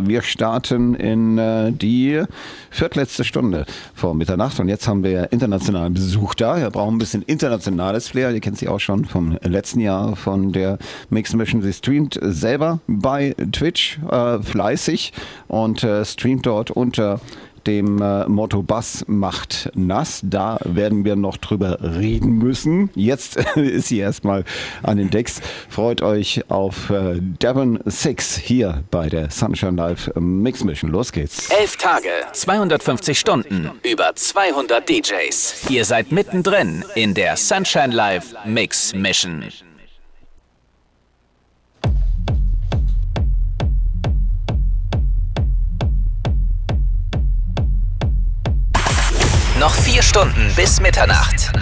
Wir starten in äh, die viertletzte Stunde vor Mitternacht und jetzt haben wir internationalen Besuch da. Wir brauchen ein bisschen internationales Flair. Ihr kennt sie auch schon vom letzten Jahr von der Mix Mission. Sie streamt selber bei Twitch äh, fleißig und äh, streamt dort unter dem äh, Motto Bass macht nass. Da werden wir noch drüber reden müssen. Jetzt ist sie erstmal an den Decks. Freut euch auf äh, Devon 6 hier bei der Sunshine Live Mix Mission. Los geht's. Elf Tage, 250 Stunden, über 200 DJs. Ihr seid mittendrin in der Sunshine Live Mix Mission. Noch vier Stunden bis Mitternacht.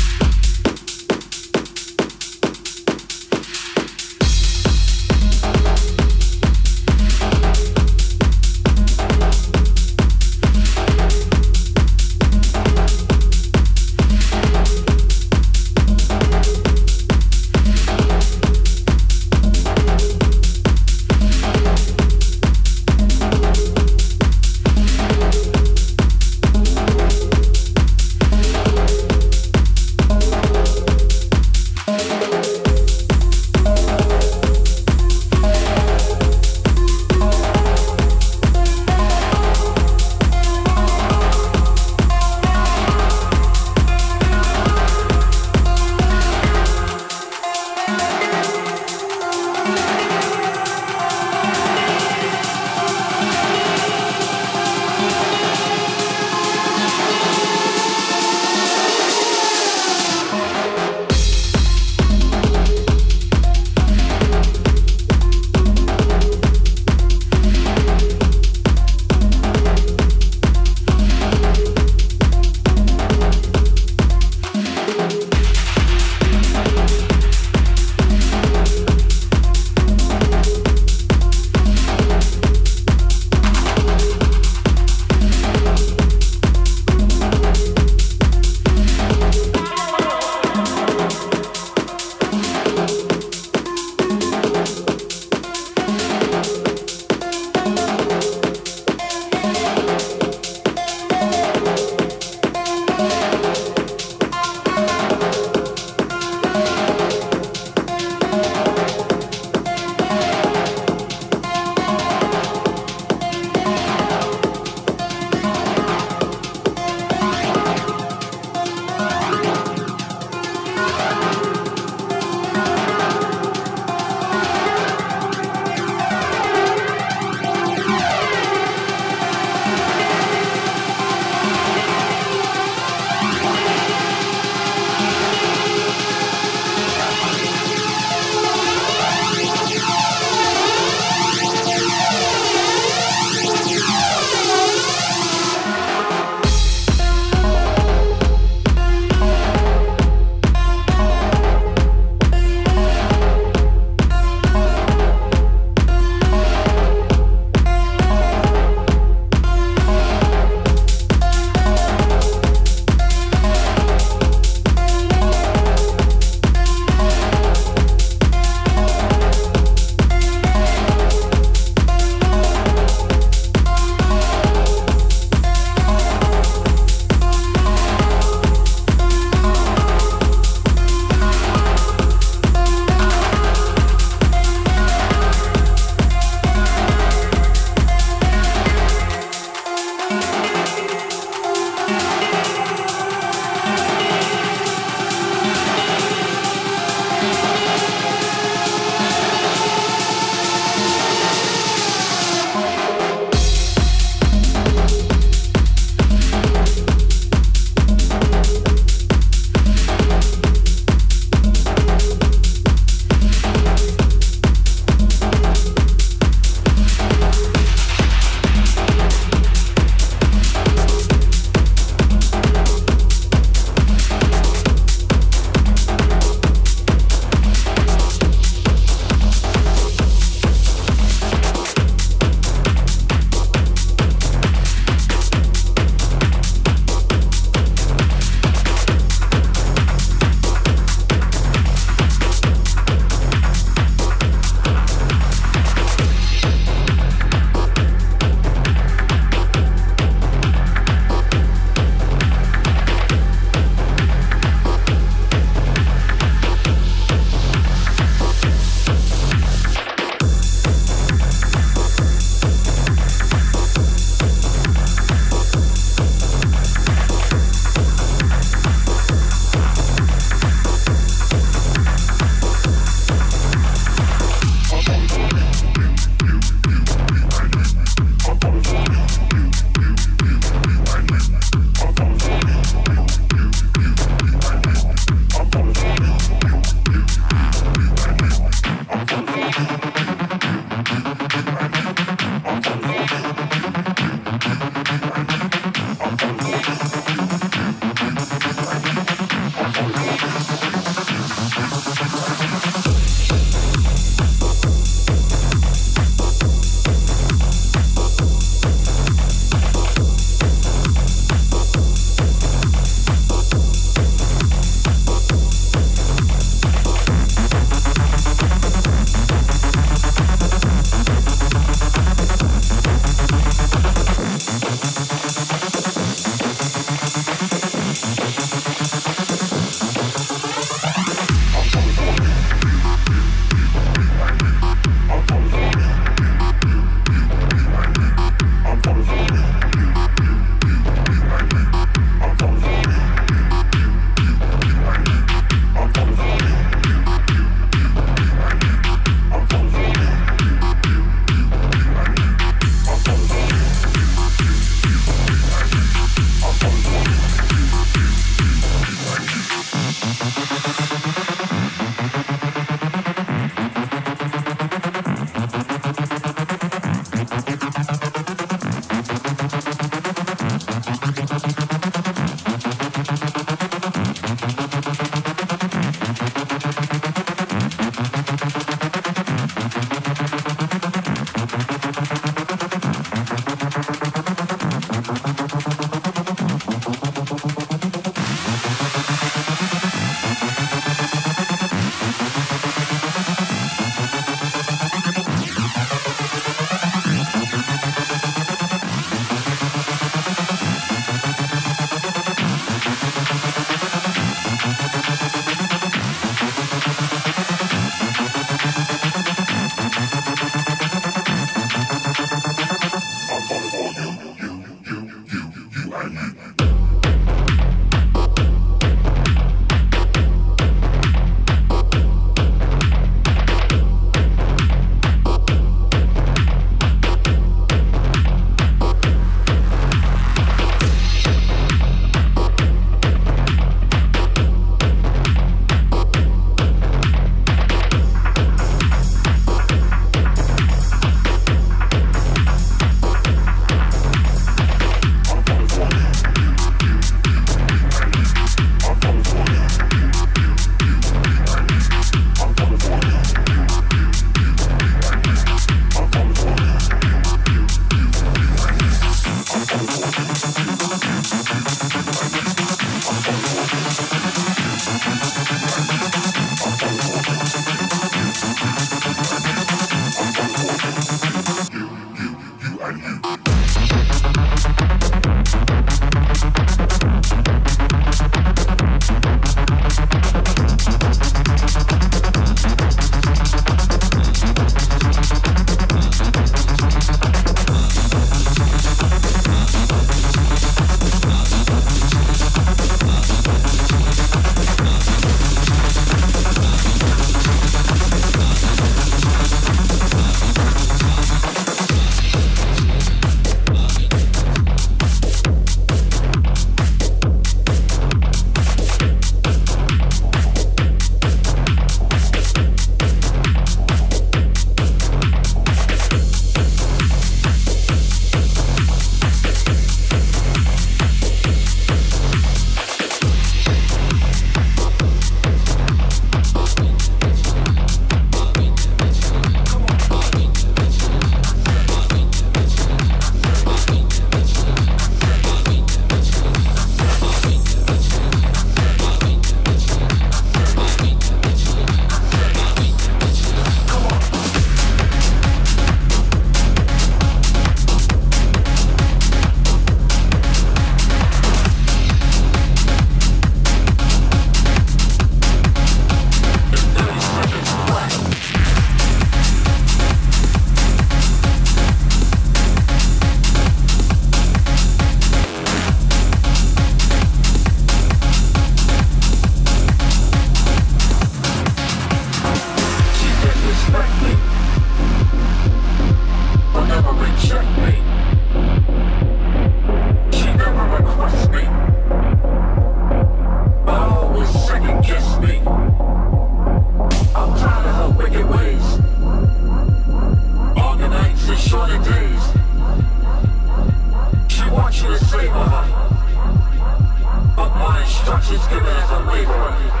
shit's giving us a way.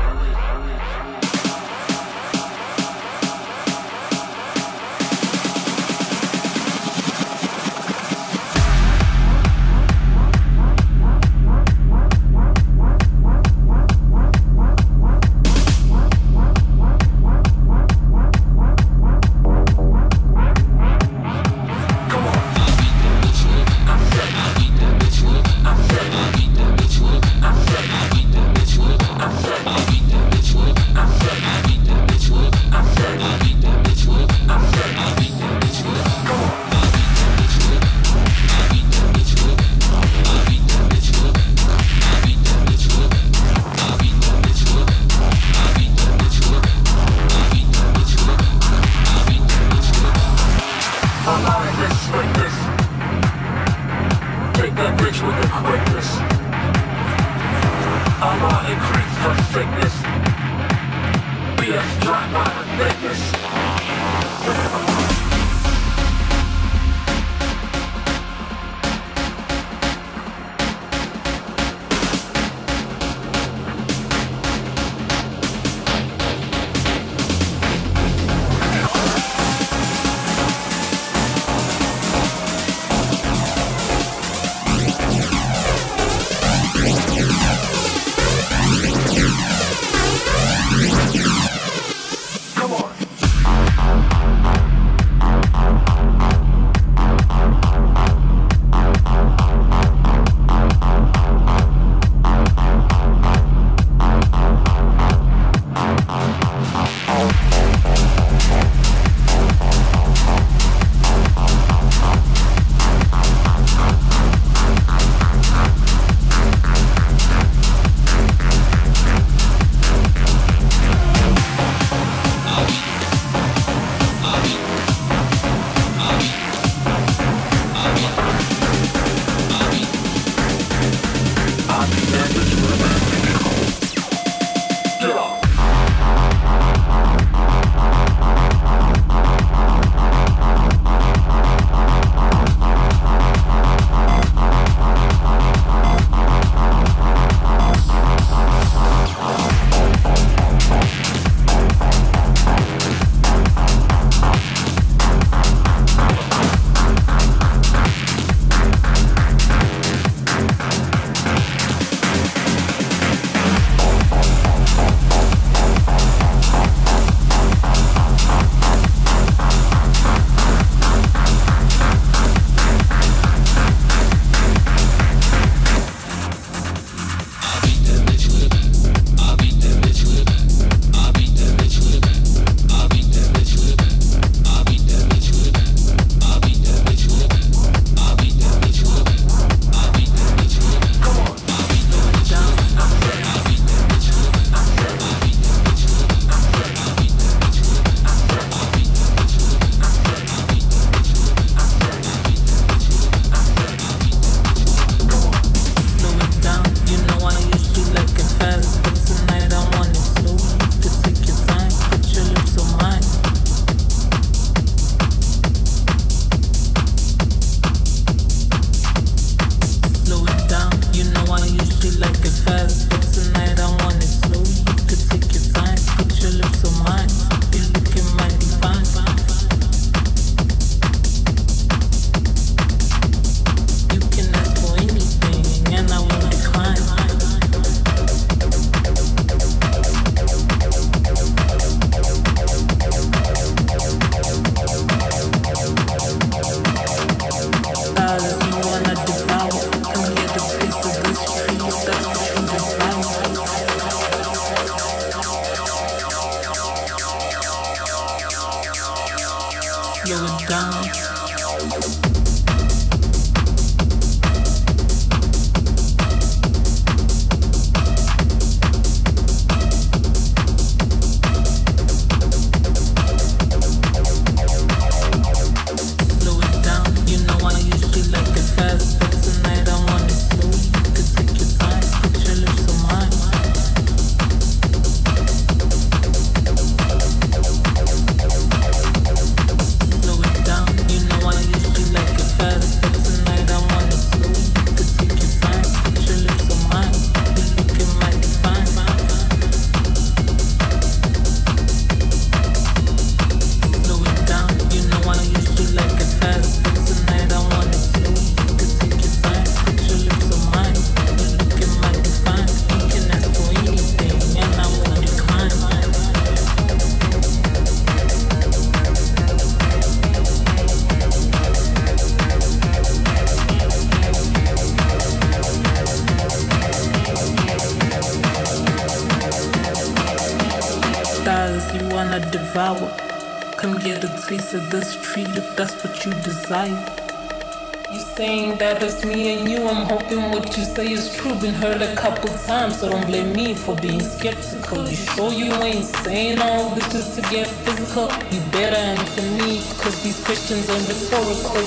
Say is true, been heard a couple times, so don't blame me for being skeptical. You sure you ain't saying all this just to get physical? You better answer me, cause these questions are rhetorical.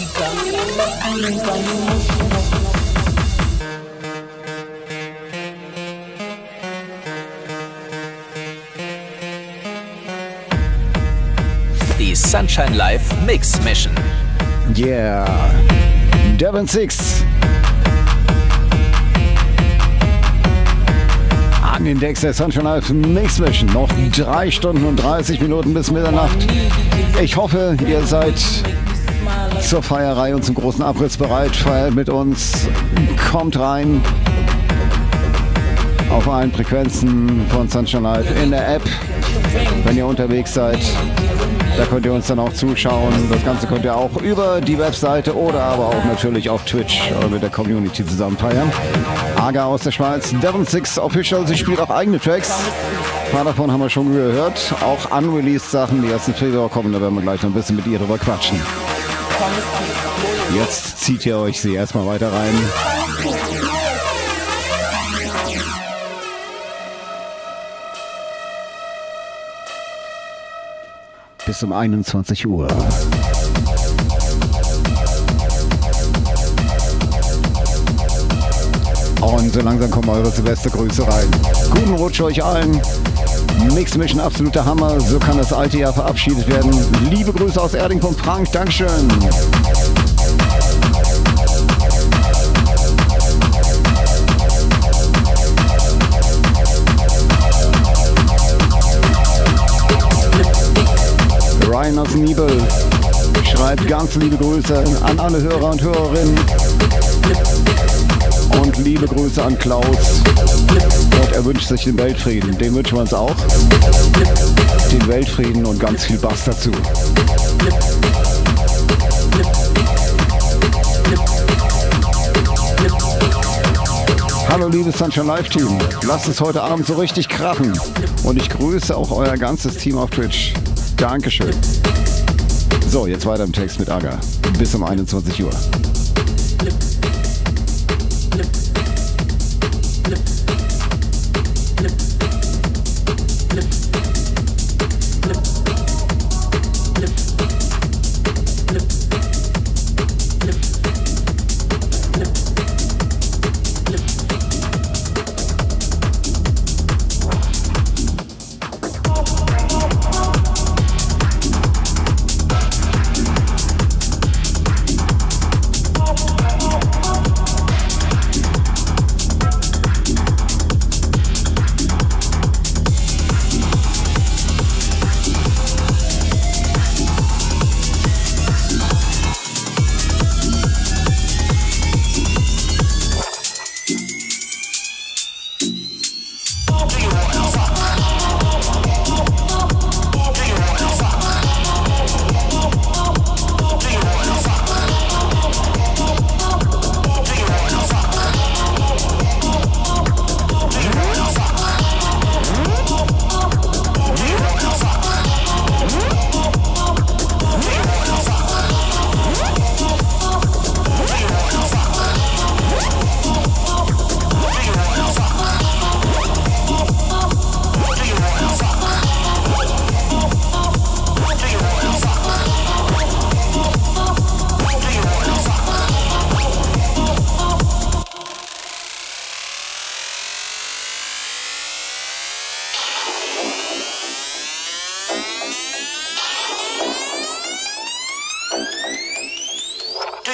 You got me on my feelings, I'm emotional. Sunshine Live Mix Mission. Yeah. Devon Six. An den Decks der Sunshine Live Mix Mission. Noch drei Stunden und 30 Minuten bis Mitternacht. Ich hoffe, ihr seid zur Feierei und zum großen Abriss bereit. Feiert mit uns. Kommt rein. Auf allen Frequenzen von Sunshine Live in der App, wenn ihr unterwegs seid. Da könnt ihr uns dann auch zuschauen. Das Ganze könnt ihr auch über die Webseite oder aber auch natürlich auf Twitch mit der Community zusammen feiern. Aga aus der Schweiz, Devon Six Official, sie spielt auch eigene Tracks. Ein paar davon haben wir schon gehört. Auch unreleased Sachen, die erst im Februar kommen, da werden wir gleich noch ein bisschen mit ihr drüber quatschen. Jetzt zieht ihr euch sie erstmal weiter rein. Bis um 21 Uhr. Und so langsam kommen eure Silvestergrüße rein. Guten Rutsch euch allen. Mix Mission absoluter Hammer. So kann das alte Jahr verabschiedet werden. Liebe Grüße aus Erding von Frank. Dankeschön. Aus Niebel schreibt ganz liebe Grüße an alle Hörer und Hörerinnen. Und liebe Grüße an Klaus. Und er wünscht sich den Weltfrieden. Den wünschen wir uns auch. Den Weltfrieden und ganz viel Bass dazu. Hallo liebes Sunshine Live Team. Lasst es heute Abend so richtig krachen. Und ich grüße auch euer ganzes Team auf Twitch. Dankeschön. So, jetzt weiter im Text mit Aga. Bis um 21 Uhr.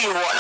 tell you what,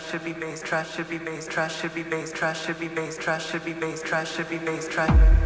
should be bass, trash should be bass, trash should be bass, trash should be bass, trash should be bass, trash should be bass, trash.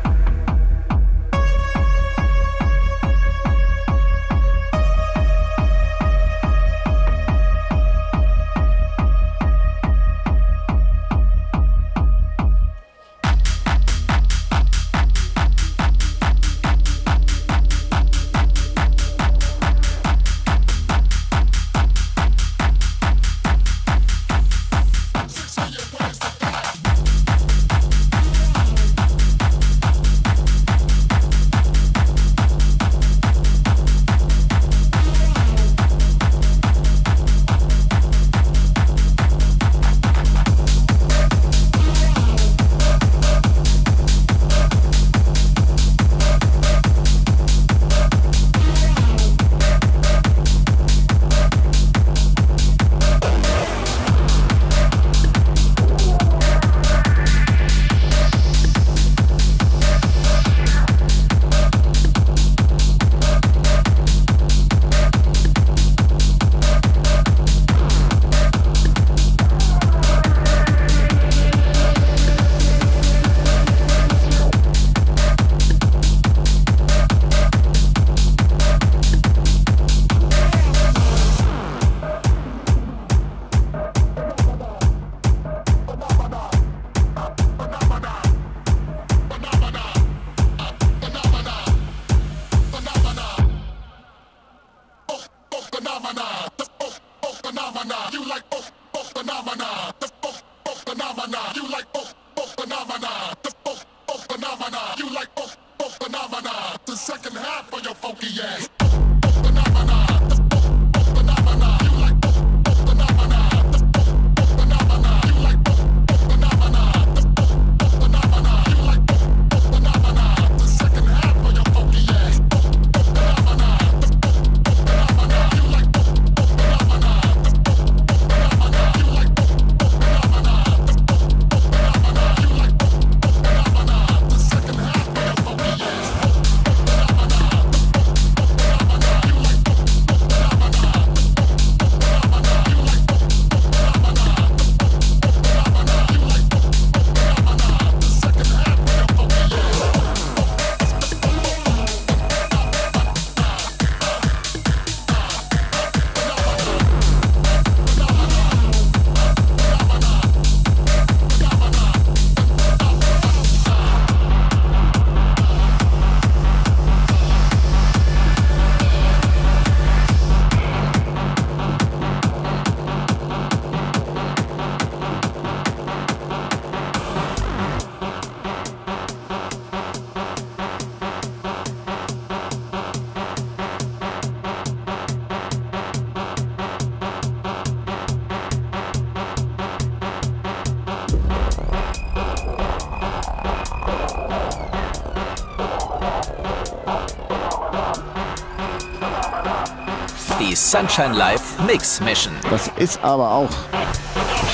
Sunshine Live Mix Mission. Das ist aber auch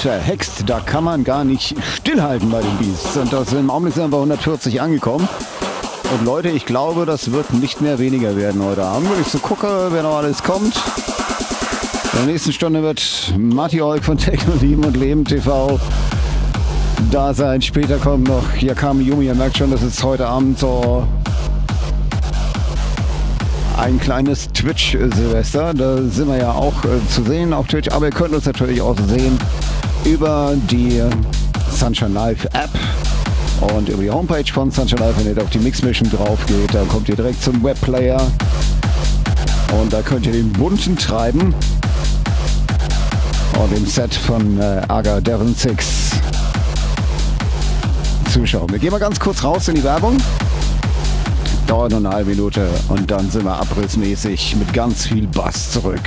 verhext. Da kann man gar nicht stillhalten bei den Beasts. Und das im Augenblick sind wir 140 angekommen. Und Leute, ich glaube, das wird nicht mehr weniger werden heute Abend. Wenn ich so gucke, wer noch alles kommt. In der nächsten Stunde wird Matti Olk von Techno und Leben TV da sein. Später kommt noch Yakami Yumi. Ihr merkt schon, das ist heute Abend so ein kleines Twitch-Silvester. Da sind wir ja auch äh, zu sehen auf Twitch, aber ihr könnt uns natürlich auch sehen über die Sunshine Live App und über die Homepage von Sunshine Live, wenn ihr auf die Mix Mission drauf geht, dann kommt ihr direkt zum Webplayer. Und da könnt ihr den bunten treiben. Und dem Set von äh, Aga Devon 6 zuschauen. Wir gehen mal ganz kurz raus in die Werbung dauert nur eine halbe Minute und dann sind wir abrissmäßig mit ganz viel Bass zurück.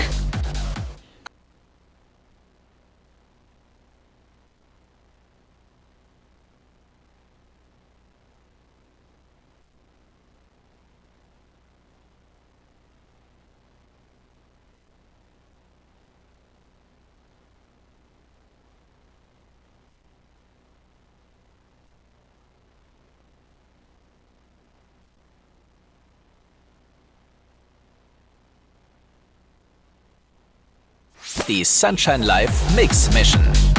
Die Sunshine Live Mix Mission.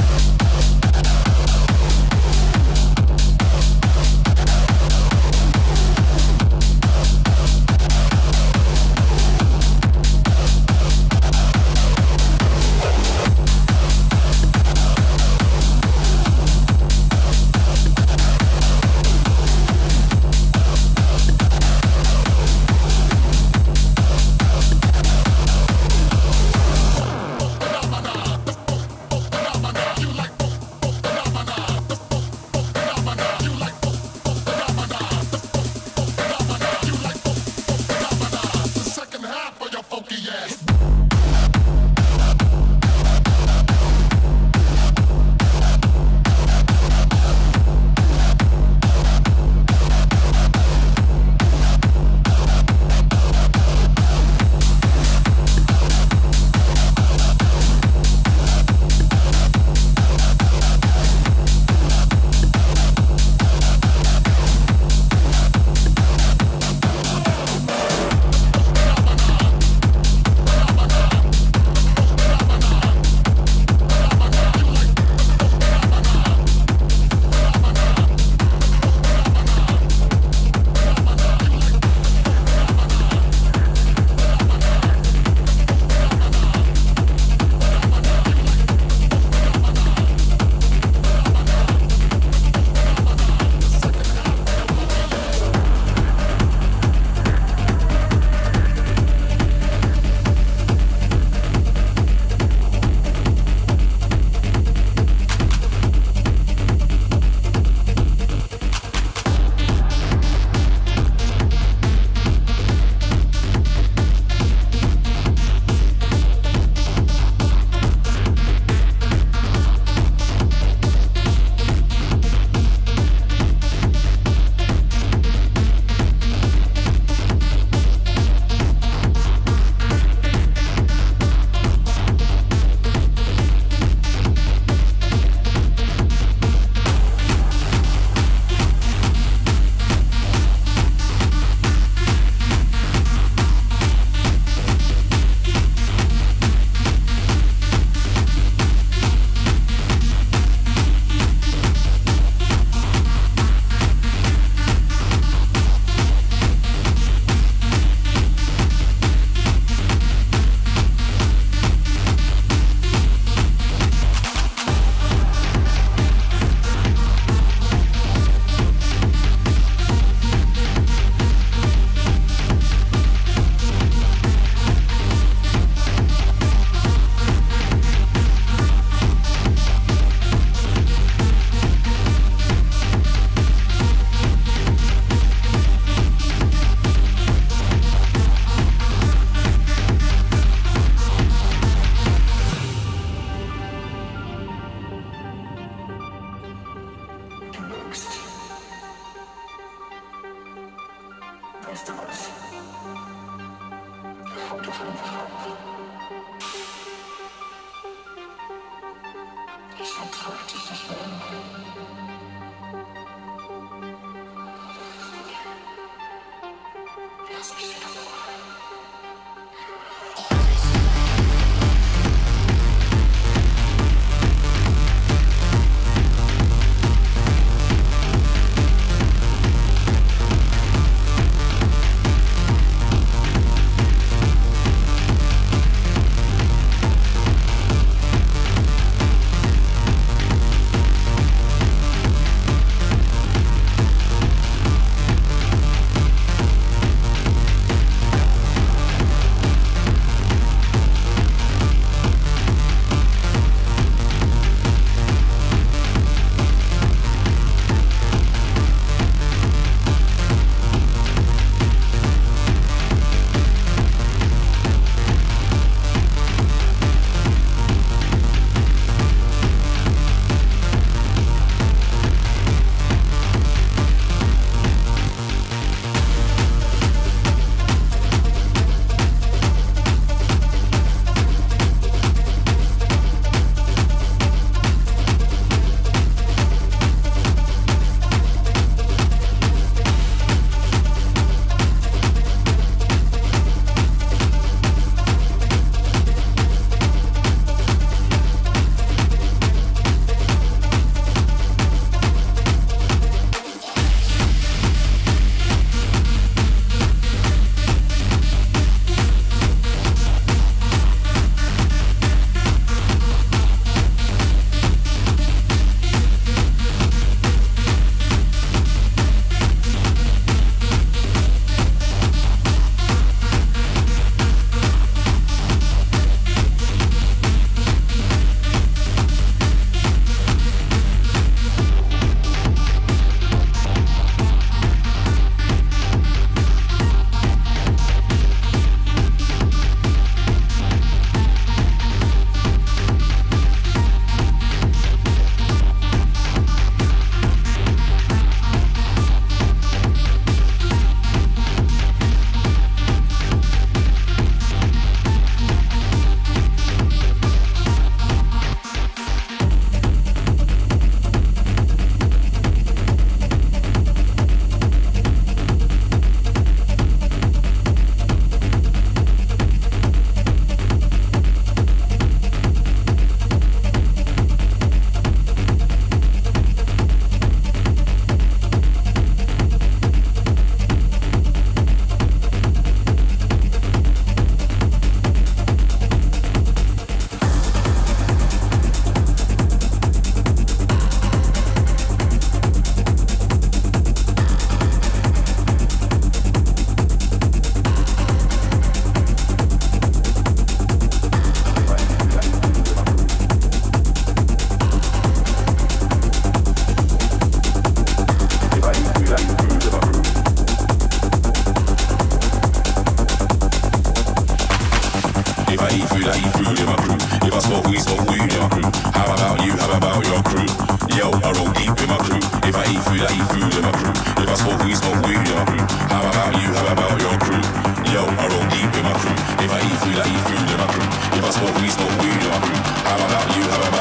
If I what we, what we are. How about you? How about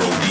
Afrobeat.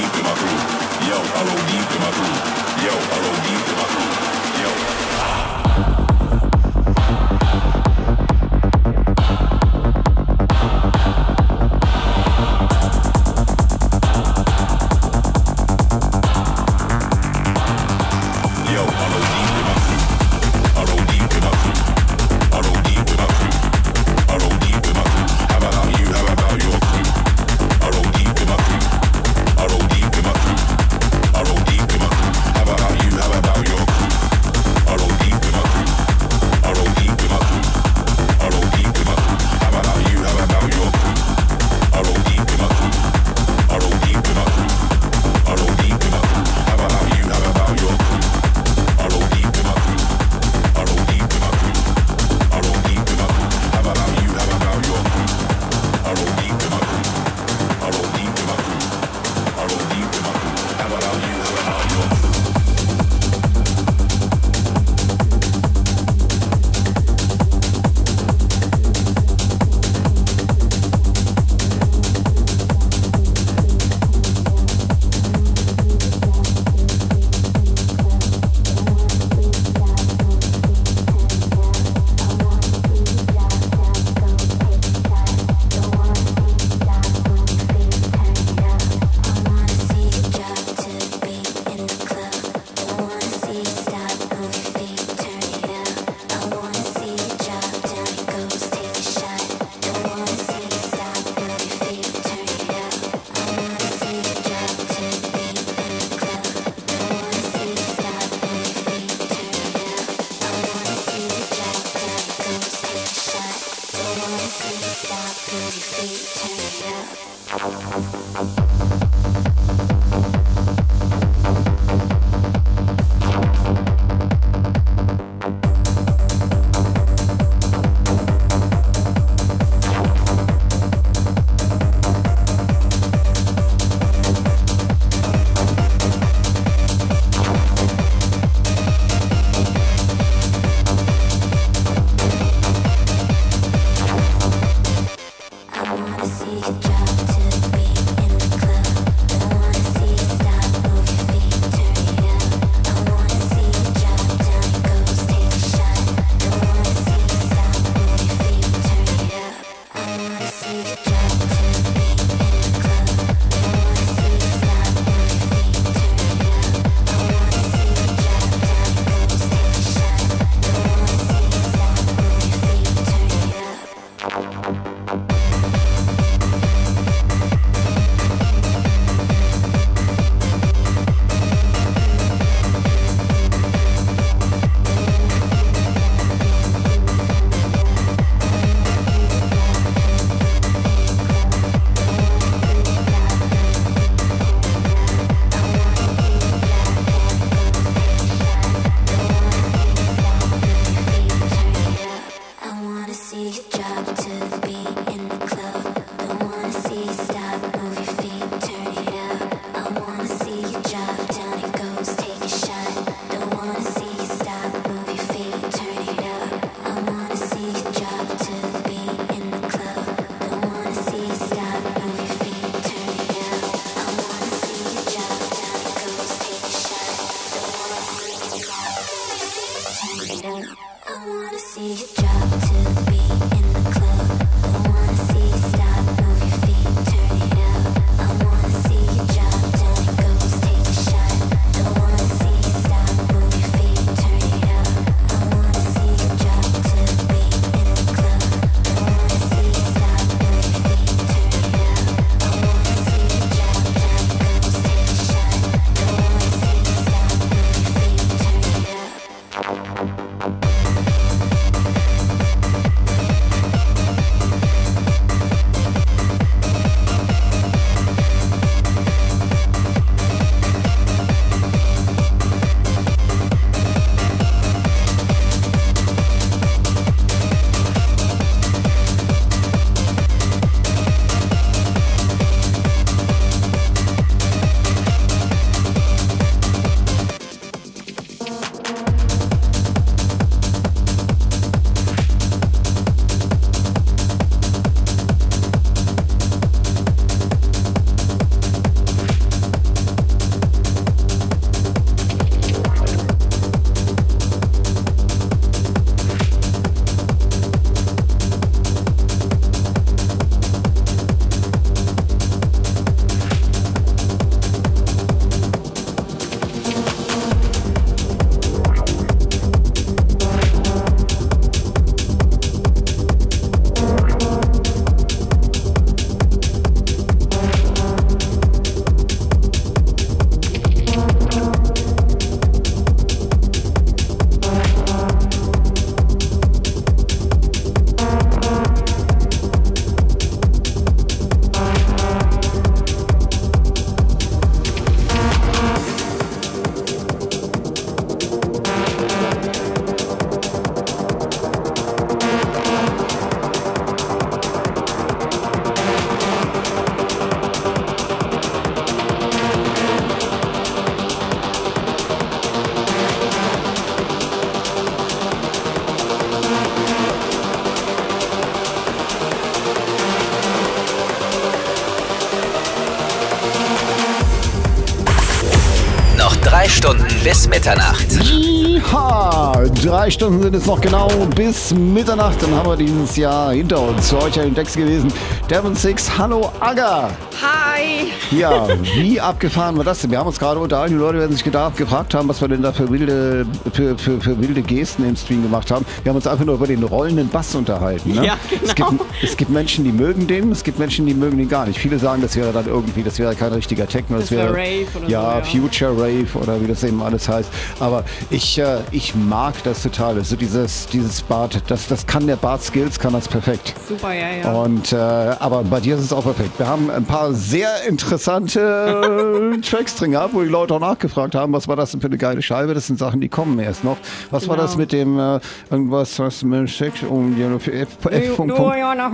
Yeah. Mitternacht. Ha, drei Stunden sind es noch genau bis Mitternacht. Dann haben wir dieses Jahr hinter uns. Für euch ein Text gewesen. Devon Six, hallo Aga. Hi! Ja, wie abgefahren war das denn? Wir haben uns gerade unterhalten, die Leute werden sich gedacht, gefragt haben, was wir denn da für wilde, für, für, für wilde Gesten im Stream gemacht haben. Wir haben uns einfach nur über den rollenden Bass unterhalten. Ne? Ja, es, genau. gibt, es gibt Menschen, die mögen den, es gibt Menschen, die mögen den gar nicht. Viele sagen, das wäre dann irgendwie, das wäre kein richtiger Techno. Das, Das wäre Rave oder ja, so, ja. Future Rave oder wie das eben alles heißt. Aber ich, äh, ich mag das total. Also dieses, dieses Bart, das, das kann der Bart Skills, kann das perfekt. Super, ja, ja. Und äh, aber bei dir ist es auch perfekt. Wir haben ein paar sehr interessante äh, Tracks drin gehabt, wo die Leute auch nachgefragt haben, was war das denn für eine geile Scheibe? Das sind Sachen, die kommen erst noch. Was war Genau. das mit dem äh, irgendwas, was mit Sex um die F, F, F, Du, du, ja, nach,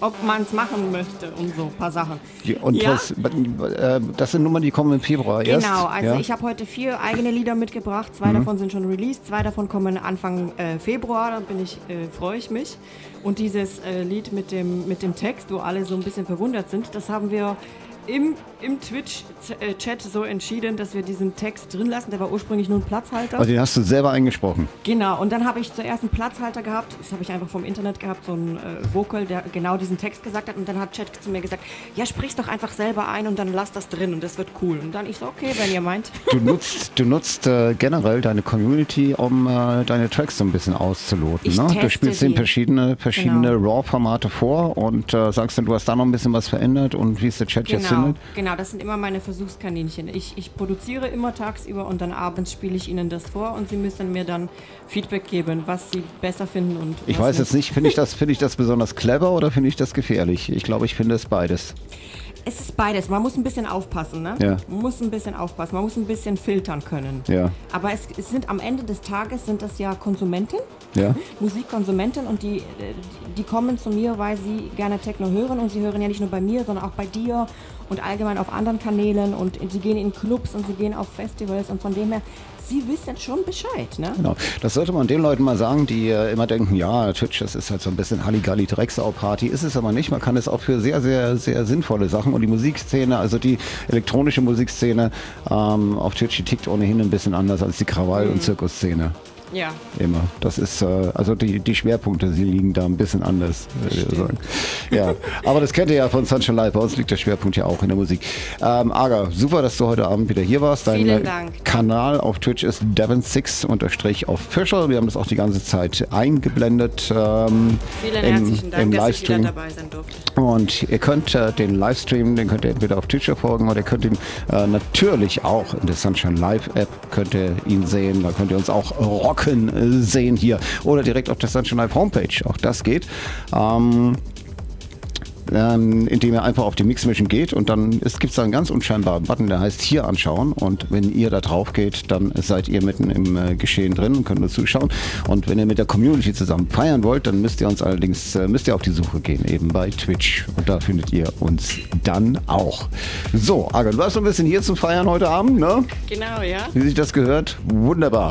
ob man es machen möchte und so ein paar Sachen. und ja? was, äh, das sind Nummern, die kommen im Februar erst. Genau, also ja? Mhm. ich habe heute vier eigene Lieder mitgebracht. Zwei davon sind schon released, zwei davon kommen Anfang äh, Februar. Da bin ich, äh, freue ich mich. Und dieses äh, Lied mit dem, mit dem Text, wo alle so ein bisschen verwundert sind, das haben wir im, im Twitch-Chat so entschieden, dass wir diesen Text drin lassen. Der war ursprünglich nur ein Platzhalter. Also den hast du selber eingesprochen. Genau, und dann habe ich zuerst einen Platzhalter gehabt, das habe ich einfach vom Internet gehabt, so ein äh, Vocal, der genau diesen Text gesagt hat und dann hat Chat zu mir gesagt, ja, sprich's doch einfach selber ein und dann lass das drin und das wird cool. Und dann ich so, okay, wenn ihr meint. Du nutzt, du nutzt äh, generell deine Community, um äh, deine Tracks so ein bisschen auszuloten. Ne? Du spielst in die. verschiedene, verschiedene Genau. RAW-Formate vor und äh, sagst dann, du hast da noch ein bisschen was verändert und wie es der Chat jetzt Genau, findet. genau, das sind immer meine Versuchskaninchen. Ich, ich produziere immer tagsüber und dann abends spiele ich ihnen das vor und sie müssen mir dann Feedback geben, was sie besser finden und Ich weiß jetzt nicht, finde ich, das, finde ich das besonders clever oder finde ich das gefährlich? Ich glaube, ich finde es beides. Es ist beides. Man muss ein bisschen aufpassen, ne? Ja. Man muss ein bisschen aufpassen. Man muss ein bisschen filtern können. Ja. Aber es, es sind am Ende des Tages sind das ja Konsumenten, Ja. Musikkonsumenten und die, äh, die kommen zu mir, weil sie gerne Techno hören und sie hören ja nicht nur bei mir, sondern auch bei dir und allgemein auf anderen Kanälen und sie gehen in Clubs und sie gehen auf Festivals und von dem her, sie wissen schon Bescheid, ne? Genau. Das sollte man den Leuten mal sagen, die äh, immer denken, ja, Twitch, das ist halt so ein bisschen Halligalli Drecksau-Party. Ist es aber nicht. Man kann es auch für sehr, sehr, sehr sinnvolle Sachen. Und die Musikszene, also die elektronische Musikszene ähm, auf Twitch, die tickt ohnehin ein bisschen anders als die Krawall- und Zirkusszene. Ja. Immer. Das ist, äh, also die, die Schwerpunkte, sie liegen da ein bisschen anders, würde ich sagen. Ja, aber das kennt ihr ja von Sunshine Live. Bei uns liegt der Schwerpunkt ja auch in der Musik. Ähm, Aga, super, dass du heute Abend wieder hier warst. Dein Vielen Dank. Kanal auf Twitch ist Devon6-official. Wir haben das auch die ganze Zeit eingeblendet ähm, Vielen im, herzlichen Dank, im dass ich wieder Livestream. dabei sein durfte. Und ihr könnt äh, den Livestream, den könnt ihr entweder auf Twitch verfolgen oder ihr könnt ihn äh, natürlich auch in der Sunshine Live App könnt ihr ihn sehen. Da könnt ihr uns auch rocken äh, sehen hier oder direkt auf der Sunshine Live Homepage. Auch das geht. Ähm, ähm, indem ihr einfach auf die Mix Mission geht und dann gibt es da einen ganz unscheinbaren Button, der heißt hier anschauen und wenn ihr da drauf geht, dann seid ihr mitten im äh, Geschehen drin und könnt nur zuschauen und wenn ihr mit der Community zusammen feiern wollt, dann müsst ihr uns allerdings, äh, müsst ihr auf die Suche gehen, eben bei Twitch und da findet ihr uns dann auch. So, Aga, du warst ein bisschen hier zum Feiern heute Abend, ne? Genau, ja. Wie sich das gehört? Wunderbar.